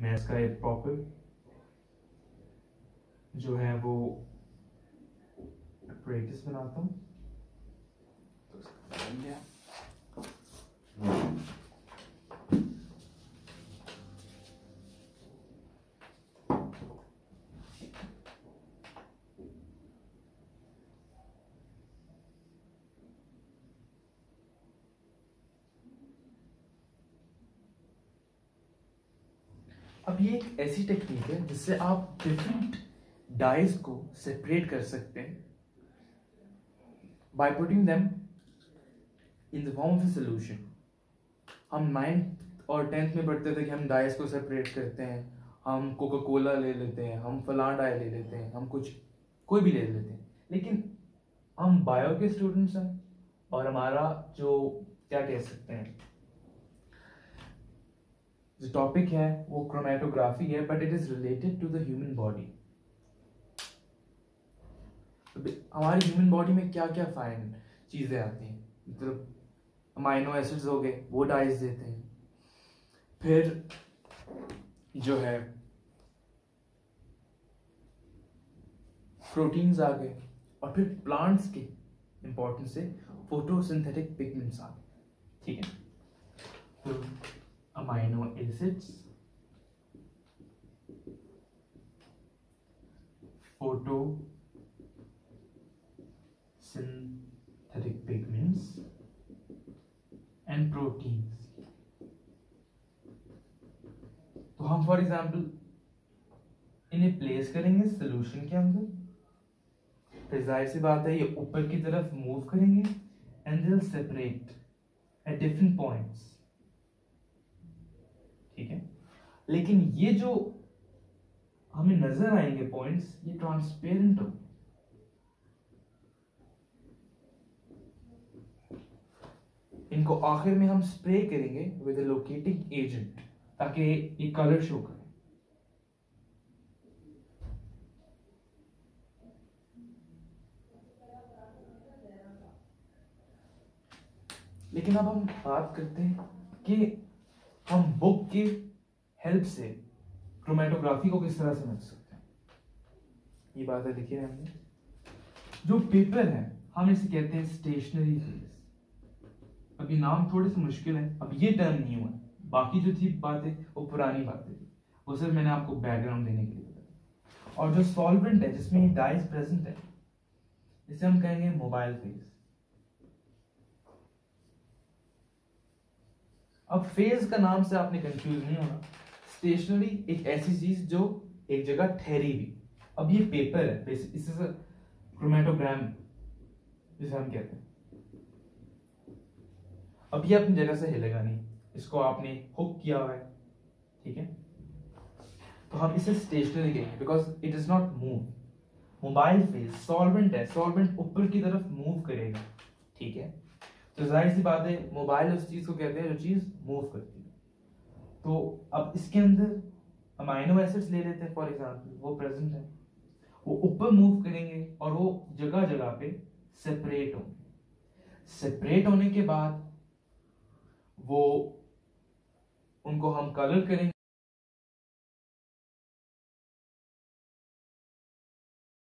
मैं इसका एक प्रॉपर जो है वो ब्रेकिस बनाता हूँ। तो अब ये एक ऐसी टेक्निक है जिससे आप डिफरेंट डाइज को सेपरेट कर सकते हैं by putting them in the form of a solution हम नाइन्थ और टेंथ में पढ़ते थे कि हम डाइज को सेपरेट करते हैं, हम कोका कोला ले लेते हैं, हम फलां डाई ले लेते हैं, हम कुछ, कोई भी ले लेते हैं। लेकिन हम बायो के स्टूडेंट्स हैं और हमारा जो, क्या कह सकते हैं जो टॉपिक है, वो क्रोमेटोग्राफी है but it is related to the human body हमारी ह्यूमन बॉडी में क्या क्या फाइन चीज़ें आती हैं? मतलब अमाइनो एसिड्स हो गए, वो डाइज देते हैं। फिर जो है प्रोटीन्स आ गए, और फिर प्लांट्स के इंपॉर्टेंस से फोटोसिंथेटिक पिगमेंट्स आ गए। ठीक है? तो amino acids, photosynthetic pigments, and proteins. तो हम फॉर एग्ज़ाम्पल इन्हें प्लेस करेंगे सोल्यूशन के अंदर। फिर ज़ाहिर सी बात है, ये ऊपर की तरफ़ मूव करेंगे एंड दिल सेपरेट एट डिफरेंट पॉइंट्स ठीक है? लेकिन ये जो हमें नज़र आएँगे पॉइंट्स ये ट्रांसपेरेंट हो इनको आखिर में हम स्प्रे करेंगे विद लोकेटिंग एजेंट ताकि ये कलर शो करे। लेकिन अब हम बात करते हैं कि हम बुक की हेल्प से क्रोमेटोग्राफी को किस तरह समझ सकते हैं? ये बात है, देखिए हमने। जो पेपर है, हम इसे कहते हैं स्टेशनरी फेस अभी नाम थोड़े से मुश्किल है। अब ये टर्म नहीं हुआ। बाकी जो थी बातें, वो पुरानी बातें थी। वो सिर्फ़ मैंने आपको बैकग्राउंड देने के लिए बताया। और जो सॉल्वेंट है, जिसमें ये डाइज प्रेजेंट है, इसे हम कहेंगे मोबाइल फेस अब फ़ेज़ का नाम से आपने कंफ्यूज नहीं होना। स्टेशनरी एक ऐसी चीज़ जो एक जगह ठहरी हुई। अब ये पेपर है इससे क्रोमेटोग्राम जिसे हम कहते हैं। अब ये अपनी जगह से हिलेगा नहीं। इसको आपने हुक किया हुआ है, ठीक है? तो हम इसे स्टेशनरी कहेंगे because it is not move mobile phase solvent है सॉल्वेंट ऊपर की तरफ़ मूव करेगा, ठीक है? तो ज़ाहिर सी बात है मोबाइल उस चीज़ को कहते हैं जो चीज़ मूव करती है। तो अब इसके अंदर अमाइनो एसिड्स ले लेते हैं फॉर एग्ज़ाम्पल वो प्रेजेंट है। वो ऊपर मूव करेंगे और वो जगह जगह पे सेपरेट होंगे। सेपरेट होने के बाद वो उनको हम कलर करेंगे।